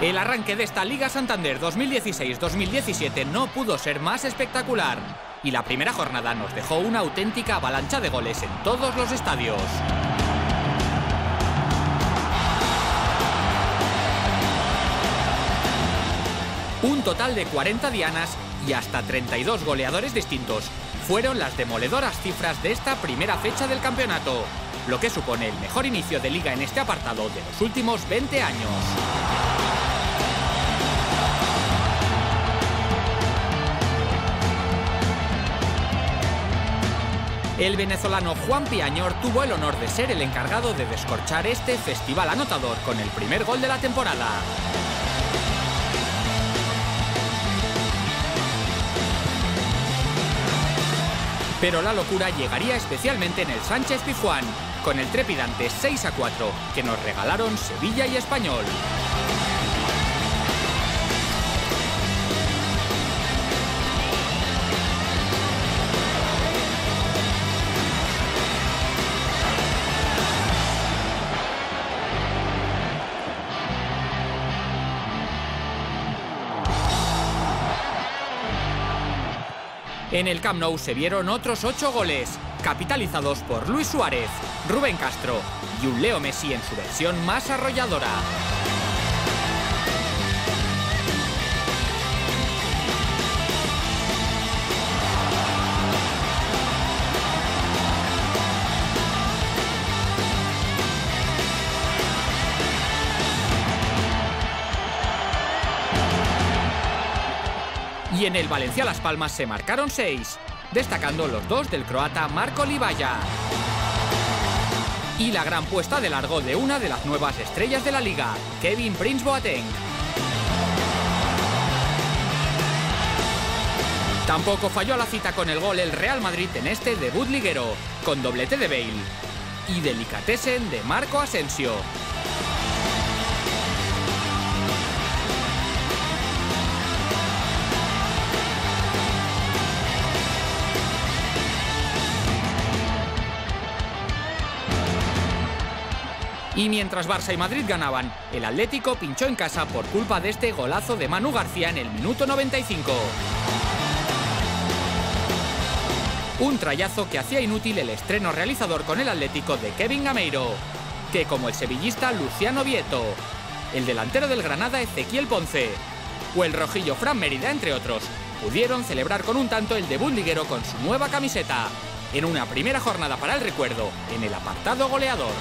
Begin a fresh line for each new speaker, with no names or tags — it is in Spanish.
El arranque de esta Liga Santander 2016-2017 no pudo ser más espectacular y la primera jornada nos dejó una auténtica avalancha de goles en todos los estadios. Un total de 40 dianas y hasta 32 goleadores distintos fueron las demoledoras cifras de esta primera fecha del campeonato, lo que supone el mejor inicio de liga en este apartado de los últimos 20 años. El venezolano Juan Piañor tuvo el honor de ser el encargado de descorchar este festival anotador con el primer gol de la temporada. Pero la locura llegaría especialmente en el Sánchez Pizjuán, con el trepidante 6 a 4 que nos regalaron Sevilla y Español. En el Camp Nou se vieron otros ocho goles, capitalizados por Luis Suárez, Rubén Castro y un Leo Messi en su versión más arrolladora. Y en el Valencia Las Palmas se marcaron seis, destacando los dos del croata Marco Libaya. Y la gran puesta de largo de una de las nuevas estrellas de la liga, Kevin Prince Boateng. Tampoco falló a la cita con el gol el Real Madrid en este debut liguero, con doblete de Bale y delicatessen de Marco Asensio. Y mientras Barça y Madrid ganaban, el Atlético pinchó en casa por culpa de este golazo de Manu García en el minuto 95. Un trayazo que hacía inútil el estreno realizador con el Atlético de Kevin Gameiro, que como el sevillista Luciano Vieto, el delantero del Granada Ezequiel Ponce o el rojillo Fran Mérida, entre otros, pudieron celebrar con un tanto el debut liguero con su nueva camiseta, en una primera jornada para el recuerdo en el apartado goleador.